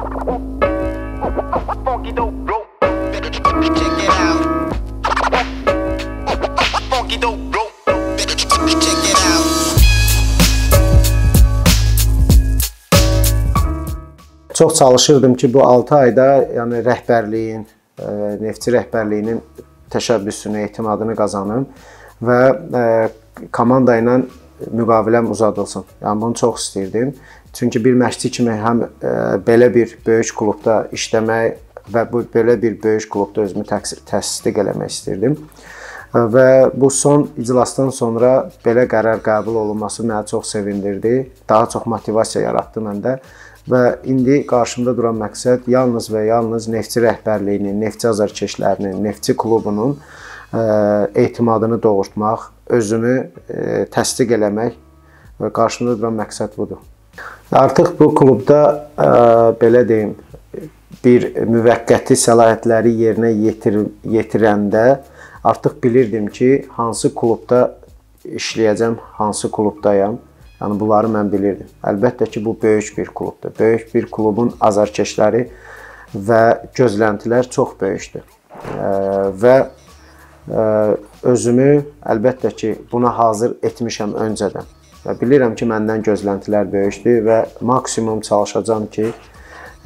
Funky dope, bro. Check it out. Funky dope, bro. Check it out. Çox çalışırdım ki, bu 6 ayda yəni rəhbərliyin, e, neftçi rəhbərliyinin təşəbbüsünü, etimadını qazanım və e, komanda ilə müqaviləm uzadılsın. Yəni bunu çox istəyirdim. Çünki bir məşqçi kimi həm e, belə bir böyük klubda işləmək və bu belə bir böyük klubda özümü təsdiq eləmək istirdim. E, Və bu son iclasdan sonra belə qərar qəbul olunması məni çox sevindirdi. Daha çox motivasiya yaratdı məndə və indi qarşımda duran məqsəd yalnız və yalnız Neftçi rəhbərliyinin, Neftçi azarkeşlərinin, Neftçi klubunun ə, etimadını doğurtmaq, özümü ə, təsdiq eləmək və qarşımda duran məqsəd budur. Artıq bu klubda ə, belə deyim, bir müvəqqəti səlahiyyətləri yerinə yetir yetirəndə artıq bilirdim ki, hansı klubda işləyəcəm, hansı klubdayam. Yəni bunları mən bilirdim. Əlbəttə ki, bu böyük bir klubdur. Böyük bir klubun azarkeşləri və gözləntilər çox böyükdür. Ə, Və ə, özümü əlbəttə ki, buna hazır etmişəm öncədən. Və bilirəm ki, məndən gözləntilər böyükdür və maksimum çalışacağam ki,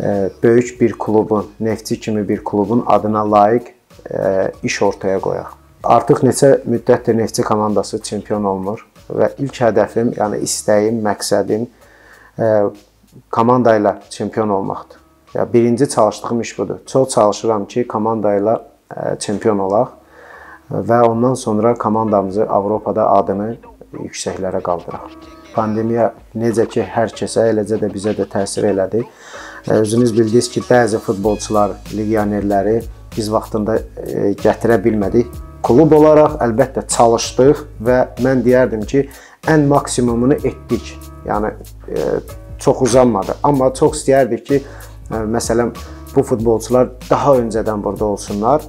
ə, böyük bir klubun, Neftçi kimi bir klubun adına layiq ə, iş ortaya qoyaq. Artıq neçə müddətdir Neftçi komandası çempion olmur və ilk hədəfim, yəni istəyim, məqsədim ə, komanda ilə çempion olmaqdır. Ya birinci çalışdığım iş budur. Çox çalışıram ki, komanda ilə çempion olaq və ondan sonra komandamızı Avropada adını yüksəklərə qaldıraq. Pandemiya necə ki hər kəsə, eləcə də bizə də təsir elədi. Özünüz bildiniz ki, bəzi futbolçular, legionerləri biz vaxtında ə, gətirə bilmədik. Klub olaraq əlbəttə çalışdıq və mən deyərdim ki, ən maksimumunu etdik. Yəni ə, çox uzanmadı, amma çox istəyərdik ki, ə, məsələn, bu futbolçular daha öncədən burada olsunlar.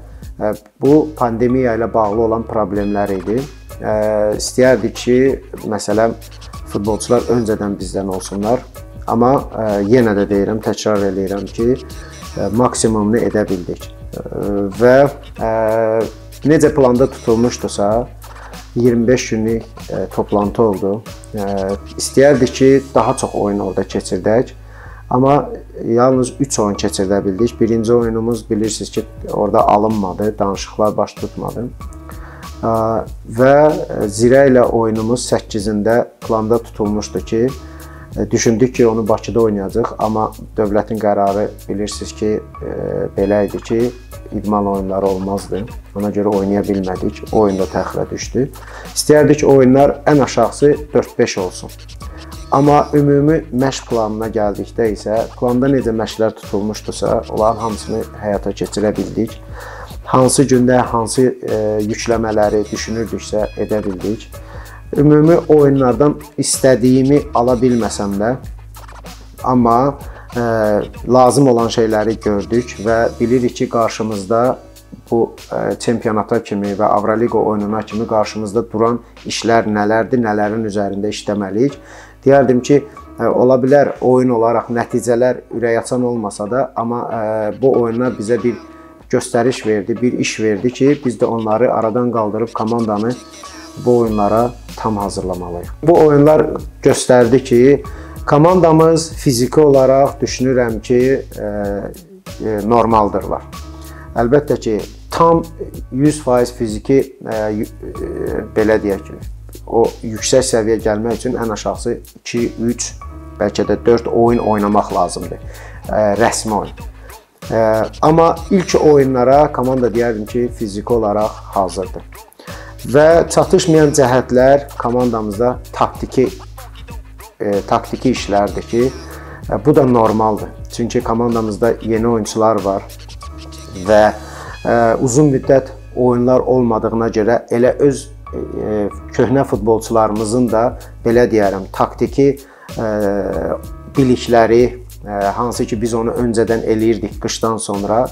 Bu pandemiya ilə bağlı olan problemlər idi. İstəyərdik ki, məsələn, futbolçular öncədən bizdən olsunlar. Amma ə, yenə də deyirəm, təkrar eləyirəm ki, ə, maksimumunu edə bildik. Ə, Və ə, necə planda tutulmuşdusa, 25 günlük ə, toplantı oldu. Ə, İstəyərdik ki, daha çox oyun orada keçirdək. Amma yalnız 3 oyun keçirdə bildik. Birinci oyunumuz bilirsiniz ki, orada alınmadı, danışıqlar baş tutmadı. Və Zirə ilə oyunumuz 8-də planda tutulmuşdu ki, ə, düşündük ki, onu Bakıda oynayacağıq, amma dövlətin qərarı bilirsiniz ki, ə, belə idi ki, idman oyunları olmazdı. Ona görə oynaya bilmədik. Oyun da təxirə düşdü. İstəyərdik oyunlar ən aşağısı 4-5 olsun. Amma ümumi məşq planına gəldikdə isə planda necə məşqlər tutulmuşdusa, onların hamısını həyata keçirə bildik. Hansı gündə hansı e, yükləmələri düşünürdüksə edə bildik. Ümumi oyunlardan istədiyimi ala bilməsəm də, amma ə, lazım olan şeyləri gördük və bilirik ki, qarşımızda bu ə, çempionata kimi və Avroliqa oyununa kimi qarşımızda duran işlər nələrdir, nələrin üzərində işləməliyik. Deyərdim ki, ə, ola bilər oyun olaraq nəticələr ürəkaçan olmasa da, amma ə, bu oyunlar bizə bir göstəriş verdi, bir iş verdi ki, biz də onları aradan qaldırıb komandanı bu oyunlara tam hazırlamalıyıq. Bu oyunlar göstərdi ki, komandamız fiziki olaraq düşünürəm ki, e, e, normaldırlar. Əlbəttə ki, tam 100% fiziki e, e, belə deyək ki, o yüksək səviyyə gəlmək üçün ən aşağısı 2, 3, bəlkə də 4 oyun oynamaq lazımdır. E, Rəsmi oyun. E, Amma ilk oyunlara komanda deyərdim ki, fiziki olaraq hazırdır. Və çatışmayan cəhətlər komandamızda taktiki e, taktiki işlərdir ki, e, bu da normaldır. Çünki komandamızda yeni oyunçular var və e, uzun müddət oyunlar olmadığına görə elə öz e, köhnə futbolçularımızın da belə deyərəm, taktiki e, bilikləri e, hansı ki biz onu öncədən eləyirdik qışdan sonra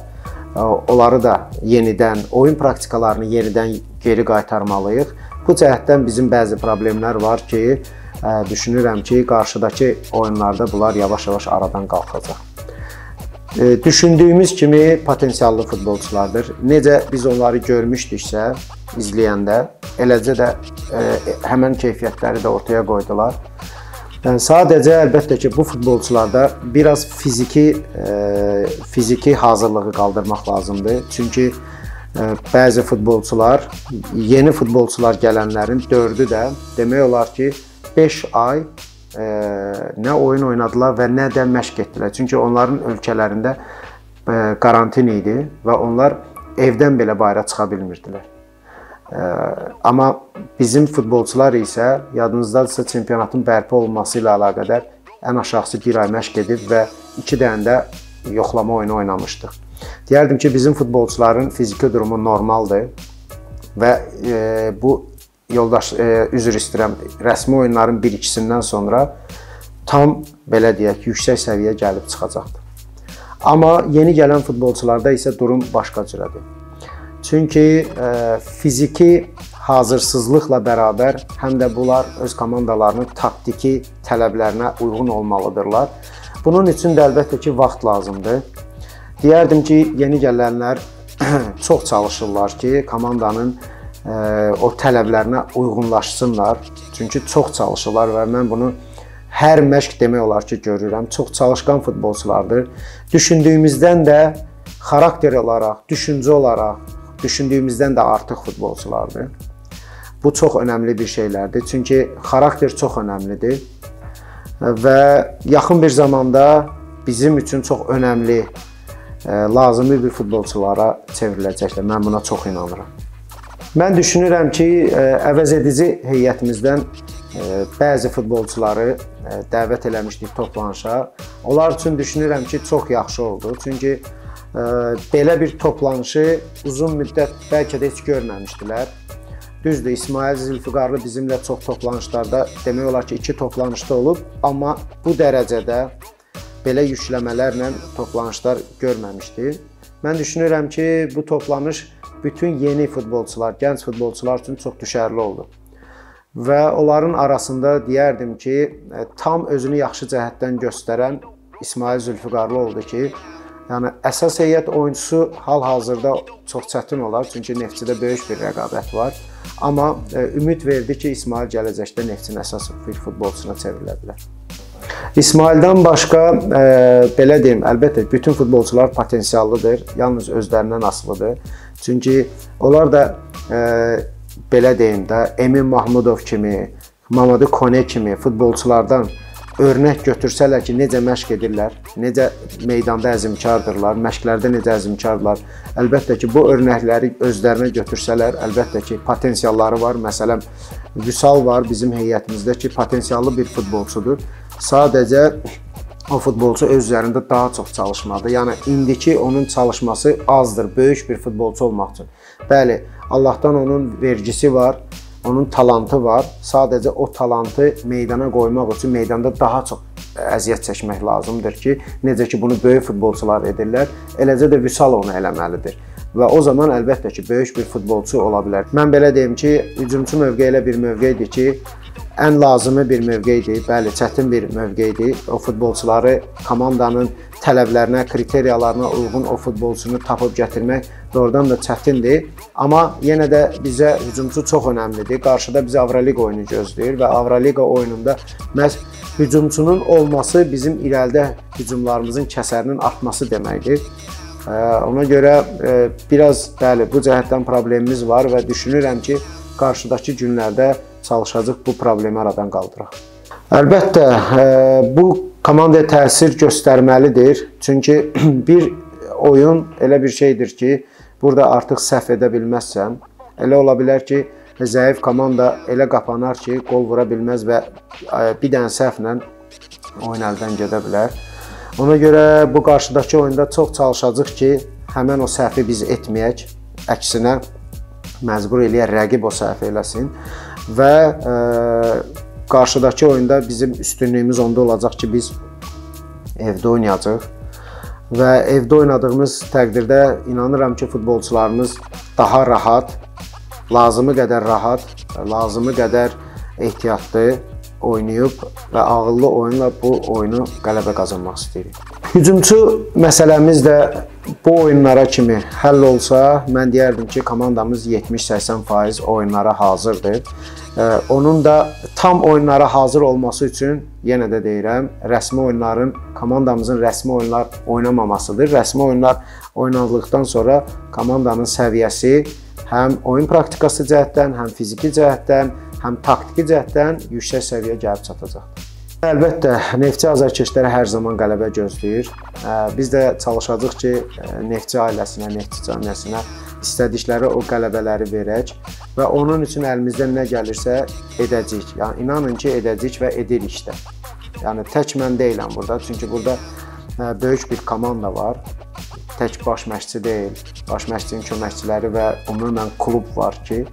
e, onları da yenidən oyun praktikalarını yenidən geri qaytarmalıyıq. Bu cəhətdən bizim bəzi problemlər var ki, ə, düşünürəm ki, qarşıdakı oyunlarda bunlar yavaş-yavaş aradan qalxacaq. e, düşündüyümüz kimi potensiallı futbolçulardır. Necə biz onları görmüşdüksə izləyəndə, eləcə də e, həmin keyfiyyətləri də ortaya qoydular. Yəni sadəcə əlbəttə ki, bu futbolçularda biraz fiziki e, fiziki hazırlığı qaldırmaq lazımdır. Çünki e, bəzi futbolçular, yeni futbolçular gələnlərin 4-ü də demək olar ki, 5 ay e, nə oyun oynadılar və nə də məşq etdilər. Çünki onların ölkələrində e, karantin idi və onlar evdən belə bayıra çıxa bilmirdilər. Amma bizim futbolçular isə yadınızdadırsa çempionatın bərpa olunması ilə əlaqədar ən aşağısı 1 ay məşq edib və 2 dənə də yoxlama oyunu oynamışdıq. Deyərdim ki, bizim futbolçuların fiziki durumu normaldır və e, bu yoldaş e, üzr istəyirəm, rəsmi oyunların 1-2-sindən sonra tam belə deyək, yüksək səviyyə gəlib çıxacaqdır. Amma yeni gələn futbolçularda isə durum başqa cürədir. Çünki e, fiziki hazırsızlıqla bərabər həm də bunlar öz komandalarının taktiki tələblərinə uyğun olmalıdırlar. Bunun üçün də əlbəttə ki, vaxt lazımdır. Deyərdim ki, yeni gələnlər çox çalışırlar ki, komandanın o tələblərinə uyğunlaşsınlar. Çünki çox çalışırlar və mən bunu hər məşq demək olar ki, görürəm. Çox çalışqan futbolçulardır. Düşündüyümüzdən də xarakter olaraq, düşüncə olaraq düşündüyümüzdən də artıq futbolçulardır. Bu çox önəmli bir şeylərdir. Çünki xarakter çox önəmlidir. Və yaxın bir zamanda bizim üçün çox önəmli lazımi bir futbolçulara çevriləcəklər. Mən buna çox inanıram. Mən düşünürəm ki, e, əvəzedici heyətimizdən e, bəzi futbolçuları e, dəvət eləmişdik toplanışa. Onlar üçün düşünürəm ki, çox yaxşı oldu. Çünki belə bir toplanışı uzun müddət bəlkə də heç görməmişdilər. Düzdür, İsmail Zülfüqarlı bizimlə çox toplanışlarda demək olar ki, iki toplanışda olub, amma bu dərəcədə belə yükləmələrlə toplanışlar görməmişdi. Mən düşünürəm ki, bu toplanış bütün yeni futbolçular, gənc futbolçular üçün çox düşərli oldu. Və onların arasında deyərdim ki, e, tam özünü yaxşı cəhətdən göstərən İsmail Zülfüqarlı oldu ki, yəni əsas heyət oyunçusu hal-hazırda çox çətin olar, çünki Neftçidə böyük bir rəqabət var. Amma e, ümid verdi ki, İsmail gələcəkdə Neftin əsas futbolçusuna çevrilə bilər. İsmaildən başqa e, belə deyim, əlbəttə bütün futbolçular potensiallıdır, yalnız özlərindən asılıdır. Çünki onlar da e, belə deyim də Emin Mahmudov kimi, Mamadou Kone kimi futbolçulardan örnək götürsələr ki, necə məşq edirlər, necə meydanda əzmkardırlar, məşqlərdə necə əzmkardırlar. Əlbəttə ki, bu örnəkləri özlərinə götürsələr, əlbəttə ki, potensialları var. Məsələn, Vüsal var bizim heyətimizdə ki, potensiallı bir futbolçudur. Sadəcə o futbolçu öz üzərində daha çox çalışmalıdır. Yəni indiki onun çalışması azdır böyük bir futbolçu olmaq üçün. Bəli, Allahdan onun vergisi var, onun talantı var. Sadəcə o talantı meydana qoymaq üçün meydanda daha çox əziyyət çəkmək lazımdır ki, necə ki bunu böyük futbolçular edirlər, eləcə də Vüsal onu eləməlidir. Və o zaman əlbəttə ki, böyük bir futbolçu ola bilər. Mən belə deyim ki, hücumçu mövqeyi elə bir mövqeyidir ki, ən lazımi bir mövqeyidir. Bəli, çətin bir mövqeyidir. O futbolçuları komandanın tələblərinə, kriteriyalarına uyğun o futbolçunu tapıb gətirmək doğrudan da çətindir. Amma yenə də bizə hücumçu çox əhəmiylidir. Qarşıda bizi Avroliqa oyunu gözləyir və Avroliqa oyununda məhz hücumçunun olması bizim irəlidə hücumlarımızın kəsərinin artması deməkdir. Ona görə biraz bəli bu cəhətdən problemimiz var və düşünürəm ki, qarşıdakı günlərdə çalışacağıq bu problemi aradan qaldıraq. Əlbəttə, e, bu komandaya təsir göstərməlidir. Çünki bir oyun elə bir şeydir ki, burada artıq səhv edə bilməzsən. Elə ola bilər ki, zəif komanda elə qapanar ki, qol vura bilməz və e, bir dənə səhvlə oyun əldən gedə bilər. Ona görə bu qarşıdakı oyunda çox çalışacağıq ki, həmin o səhvi biz etməyək. Əksinə məcbur eləyər rəqib o səhv eləsin və ə, e, qarşıdakı oyunda bizim üstünlüyümüz onda olacaq ki, biz evdə oynayacağıq. Və evdə oynadığımız təqdirdə inanıram ki, futbolçularımız daha rahat, lazımı qədər rahat, lazımı qədər ehtiyatlı oynayıb və ağıllı oyunla bu oyunu qələbə qazanmaq istəyirik. Hücumçu məsələmiz də bu oyunlara kimi həll olsa, mən deyərdim ki, komandamız 70-80% oyunlara hazırdır. Onun da tam oyunlara hazır olması üçün yenə də deyirəm, rəsmi oyunların komandamızın rəsmi oyunlar oynamamasıdır. Rəsmi oyunlar oynandıqdan sonra komandanın səviyyəsi həm oyun praktikası cəhətdən, həm fiziki cəhətdən, həm taktiki cəhətdən yüksək səviyyəyə gəlib çatacaqdır. Əlbəttə, Neftçi azarkeşləri hər zaman qələbə gözləyir. Biz də çalışacağıq ki, Neftçi ailəsinə, Neftçi cəmiyyətinə istədikləri o qələbələri verək və onun üçün əlimizdən nə gəlirsə edəcəyik. Yəni inanın ki, edəcəyik və edirik də. Yəni tək mən deyiləm burada, çünki burada böyük bir komanda var. Tək baş məşqçi deyil, baş məşqçinin köməkçiləri və ümumən klub var ki,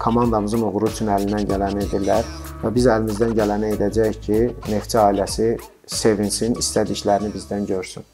komandamızın uğuru üçün əlindən gələni edirlər və biz əlimizdən gələni edəcəyik ki, Neftçi ailəsi sevinsin, istədiklərini bizdən görsün.